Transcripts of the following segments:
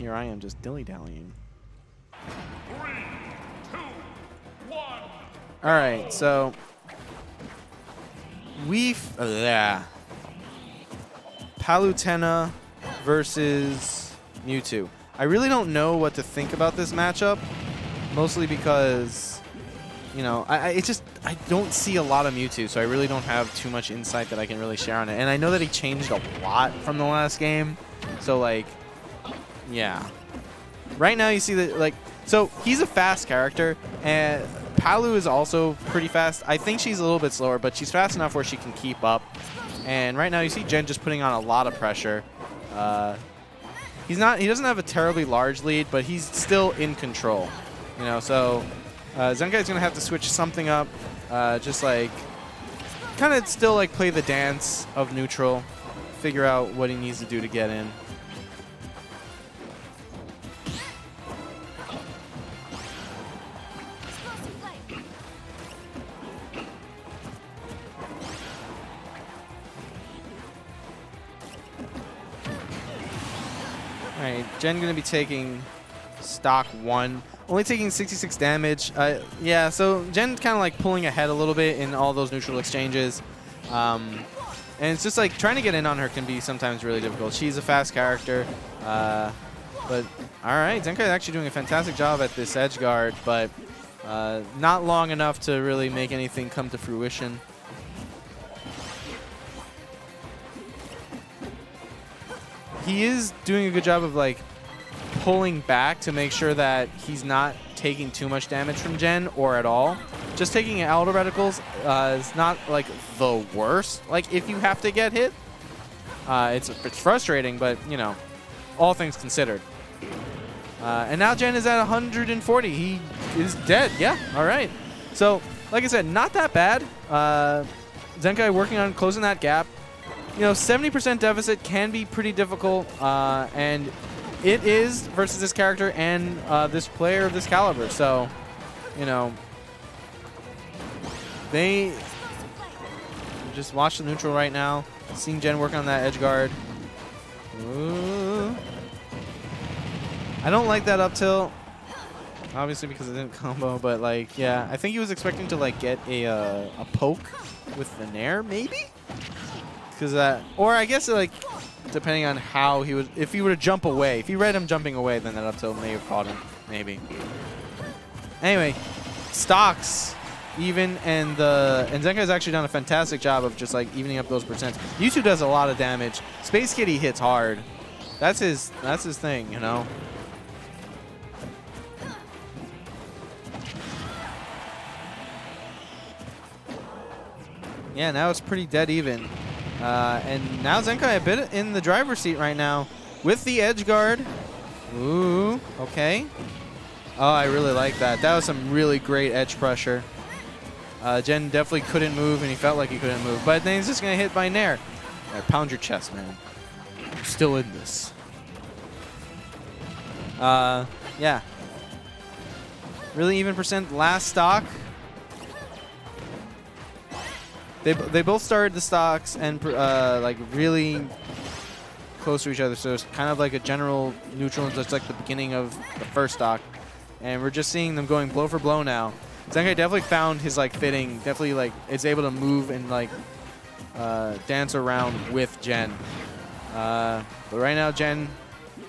here I am just dilly-dallying. All right, so we yeah. Palutena versus Mewtwo. I really don't know what to think about this matchup, mostly because, you know, I, I it just I don't see a lot of Mewtwo, so I really don't have too much insight that I can really share on it. And I know that he changed a lot from the last game, so like, yeah. Right now you see that like, so he's a fast character, and Palu is also pretty fast. I think she's a little bit slower, but she's fast enough where she can keep up. And right now you see Gen just putting on a lot of pressure. Uh, he's not. He doesn't have a terribly large lead, but he's still in control. You know, so uh, Zenkai's gonna have to switch something up, uh, just like kind of still like play the dance of neutral, figure out what he needs to do to get in. All right, Gen to be taking stock one. Only taking 66 damage. Uh, yeah, so Gen's kind of like pulling ahead a little bit in all those neutral exchanges. Um, and it's just like trying to get in on her can be sometimes really difficult. She's a fast character. Uh, but all right, Zenkai is actually doing a fantastic job at this edge guard, but uh, not long enough to really make anything come to fruition. He is doing a good job of like pulling back to make sure that he's not taking too much damage from Gen or at all. Just taking auto reticles uh, is not like the worst. Like if you have to get hit, uh, it's it's frustrating, but you know, all things considered. Uh, and now Gen is at 140. He is dead. Yeah. All right. So like I said, not that bad. Uh, Zenkai working on closing that gap you know, 70% deficit can be pretty difficult, uh, and it is versus this character and uh, this player of this caliber. So, you know, they just watch the neutral right now. Seeing Gen work on that edge guard. Ooh. I don't like that up tilt. Obviously because it didn't combo, but like, yeah, I think he was expecting to like get a uh, a poke with the Nair, maybe? Because that, uh, or I guess like, depending on how he would, if he were to jump away, if he read him jumping away, then that up tilt may have caught him, maybe. Anyway, stocks even, and the and Zenkai's actually done a fantastic job of just like evening up those percents. Mewtwo does a lot of damage. Space Kitty hits hard. That's his. That's his thing, you know. Yeah, now it's pretty dead even. Uh, and now Zenkai a bit in the driver's seat right now with the edge guard. Ooh, okay. Oh, I really like that. That was some really great edge pressure. Uh, Gen definitely couldn't move, and he felt like he couldn't move. But then he's just going to hit by Nair. Right, pound your chest, man. You're still in this. Uh, yeah. Really even percent last stock. They, they both started the stocks and uh, like really close to each other. So it's kind of like a general neutral just like the beginning of the first stock. And we're just seeing them going blow for blow now. Zenkai definitely found his like fitting, definitely like is able to move and like uh, dance around with Gen. Uh, but right now Gen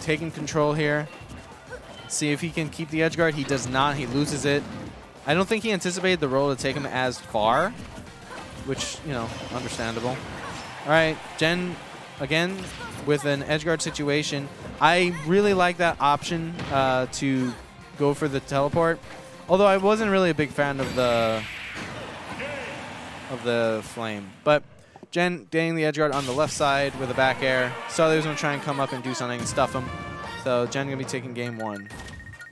taking control here. See if he can keep the edge guard. He does not. He loses it. I don't think he anticipated the roll to take him as far which, you know, understandable. All right, Gen, again, with an edge guard situation. I really like that option uh, to go for the teleport, although I wasn't really a big fan of the of the flame. But Gen getting the edge guard on the left side with a back air. They was going to try and come up and do something and stuff him. So Gen going to be taking game one.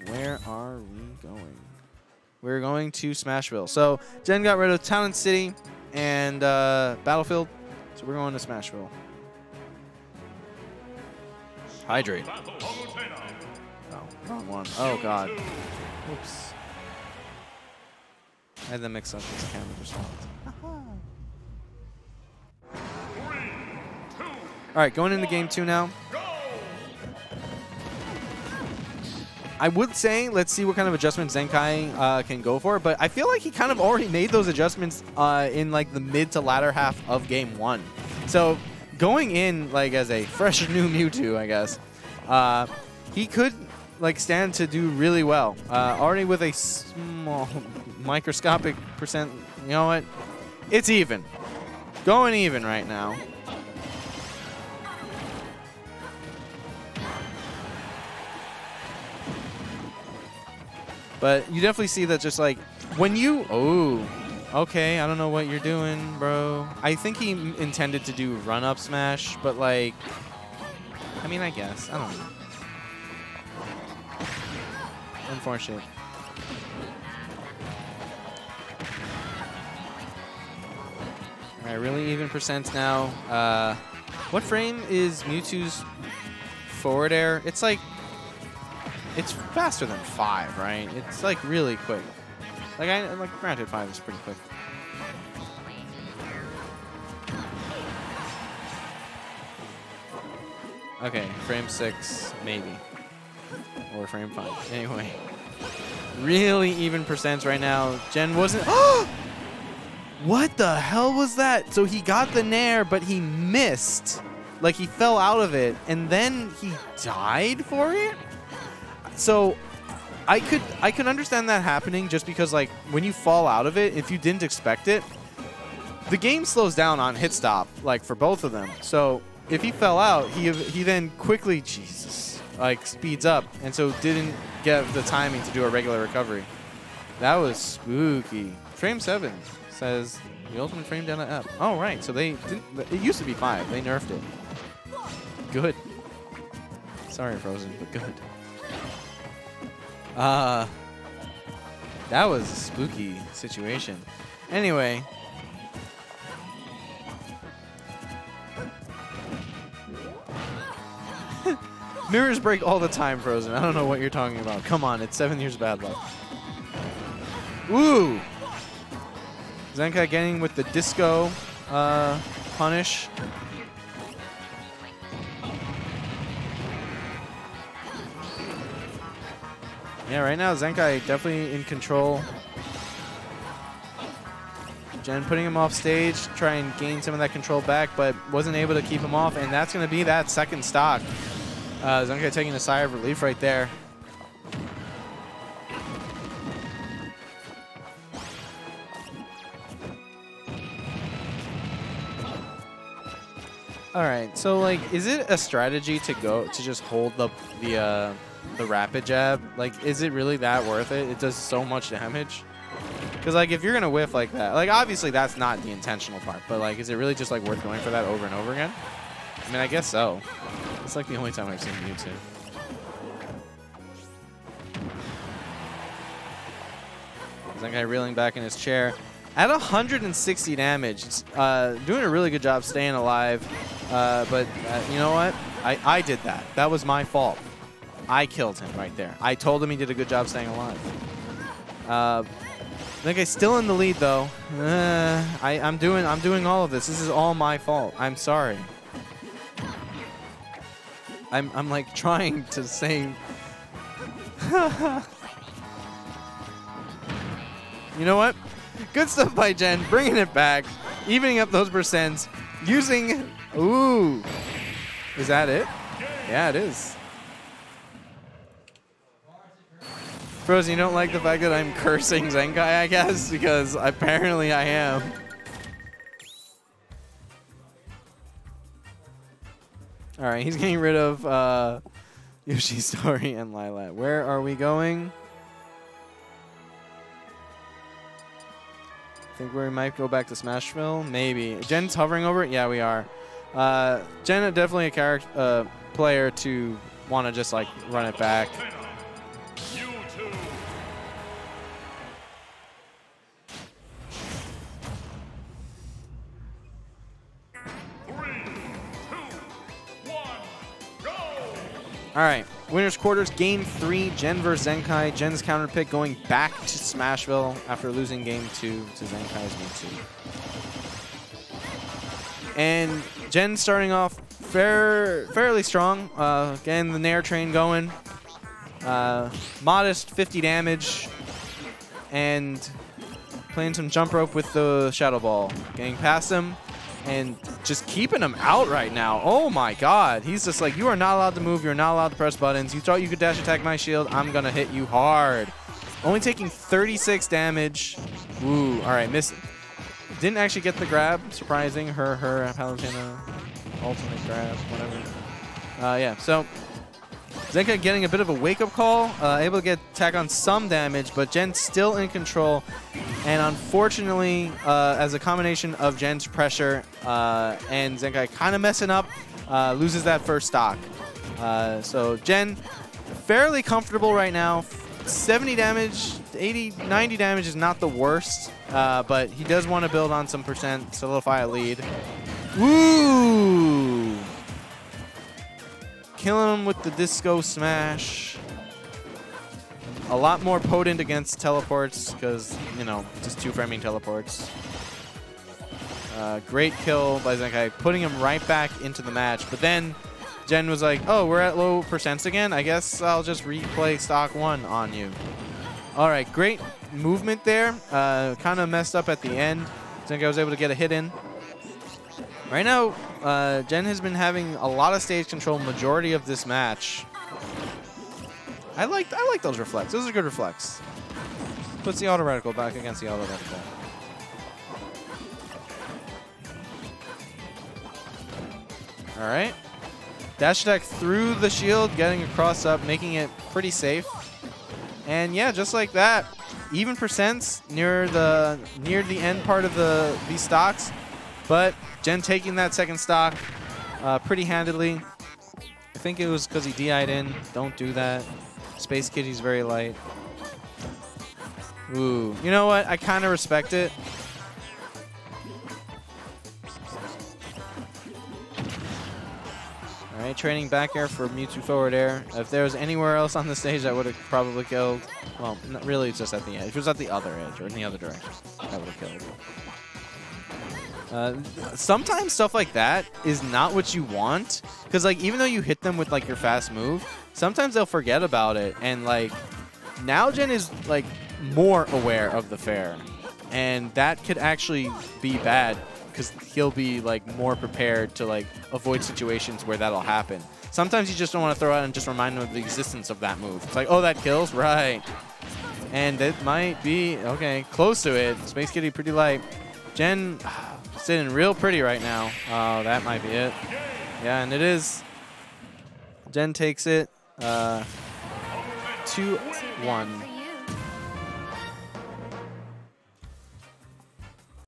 Where are we going? We're going to Smashville. So Gen got rid of Town and City and uh, Battlefield. So we're going to Smashville. Hydrate. Oh, wrong one. Oh, God. Oops. I had them mix up this camera response. All right, going into game two now. I would say let's see what kind of adjustments Zenkai uh, can go for, but I feel like he kind of already made those adjustments uh, in like the mid to latter half of game one. So going in like as a fresh new Mewtwo, I guess, uh, he could like stand to do really well. Uh, already with a small microscopic percent. You know what? It's even. Going even right now. But you definitely see that just like when you oh okay I don't know what you're doing bro. I think he intended to do run up smash but like I mean I guess. I don't know. Unfortunate Alright really even percents now. Uh, what frame is Mewtwo's forward air? It's like it's faster than five, right? It's like really quick. Like I like granted five is pretty quick. Okay, frame six, maybe. Or frame five. Anyway. Really even percents right now. Gen wasn't What the hell was that? So he got the Nair, but he missed. Like he fell out of it, and then he died for it? So I could I can understand that happening just because like when you fall out of it, if you didn't expect it, the game slows down on hit stop like for both of them. So if he fell out, he he then quickly Jesus like speeds up and so didn't get the timing to do a regular recovery. That was spooky. Frame seven says the ultimate frame down to up. Oh right, so they didn't. It used to be five. They nerfed it. Good. Sorry, Frozen, but good. Uh, that was a spooky situation. Anyway. Mirrors break all the time, Frozen. I don't know what you're talking about. Come on, it's seven years of bad luck. Ooh! Zenkai getting with the disco uh, punish. Yeah, right now Zenkai definitely in control. Gen putting him off stage, try and gain some of that control back, but wasn't able to keep him off, and that's going to be that second stock. Uh, Zenkai taking a sigh of relief right there. All right, so like, is it a strategy to go to just hold the the uh, the rapid jab, like, is it really that worth it? It does so much damage. Because, like, if you're going to whiff like that, like, obviously that's not the intentional part, but, like, is it really just, like, worth going for that over and over again? I mean, I guess so. It's, like, the only time I've seen Mewtwo. That guy reeling back in his chair. At 160 damage, uh, doing a really good job staying alive. Uh, but uh, you know what? I, I did that. That was my fault. I killed him right there. I told him he did a good job staying alive. Uh, that guy's still in the lead though. Uh, I, I'm doing I'm doing all of this. This is all my fault. I'm sorry. I'm I'm like trying to say. you know what? Good stuff by Gen, bringing it back, evening up those percents, using. Ooh, is that it? Yeah, it is. Frozen, you don't like the fact that I'm cursing Zenkai, I guess? Because apparently I am. Alright, he's getting rid of uh, Yoshi Story and Lylat. Where are we going? I think we might go back to Smashville? Maybe. Gen's hovering over it? Yeah, we are. Uh, Gen definitely a character uh, player to want to just like run it back. All right, winners quarters, game three, Gen versus Zenkai. Gen's counter pick going back to Smashville after losing game two to Zenkai's Mewtwo. And Gen starting off fair, fairly strong, uh, getting the Nair train going. Uh, modest 50 damage. And playing some jump rope with the Shadow Ball. Getting past him and just keeping him out right now. Oh my god. He's just like, you are not allowed to move. You're not allowed to press buttons. You thought you could dash attack my shield. I'm going to hit you hard. Only taking 36 damage. Woo. All right, miss. Didn't actually get the grab. Surprising. Her, her, Palutena. Ultimate grab, whatever. Uh, yeah, so Zenkai getting a bit of a wake-up call, uh, able to get tack on some damage, but Gen still in control. And unfortunately, uh, as a combination of Gen's pressure uh, and Zenkai kind of messing up, uh, loses that first stock. Uh, so Gen, fairly comfortable right now. 70 damage, 80, 90 damage is not the worst, uh, but he does want to build on some percent, solidify a lead. Woo! Killing him with the Disco Smash. A lot more potent against teleports because, you know, just two framing teleports. Uh, great kill by Zenkai, putting him right back into the match. But then Gen was like, oh, we're at low percents again? I guess I'll just replay stock one on you. All right, great movement there. Uh, kind of messed up at the end. Zenkai was able to get a hit in. Right now, uh, Gen has been having a lot of stage control majority of this match. I like I like those reflects. Those are good reflects. Puts the auto reticle back against the auto reticle. All right. Dash attack through the shield, getting across up, making it pretty safe. And yeah, just like that, even percents near the near the end part of the these stocks. But Gen taking that second stock uh, pretty handedly. I think it was because he DI'd in. Don't do that. Space Kitty's very light. Ooh. You know what? I kind of respect it. All right, training back air for Mewtwo forward air. If there was anywhere else on the stage, that would have probably killed. Well, not really, it's just at the edge. If it was at the other edge or in the other direction, that would have killed. Uh, sometimes stuff like that is not what you want because like even though you hit them with like your fast move sometimes they'll forget about it and like now Gen is like more aware of the fair and that could actually be bad because he'll be like more prepared to like avoid situations where that'll happen. Sometimes you just don't want to throw out and just remind them of the existence of that move. It's like oh that kills? Right. And it might be okay close to it. Space kitty pretty light. Gen Sitting real pretty right now. Oh, that might be it. Yeah, and it is. Gen takes it. Uh, 2-1.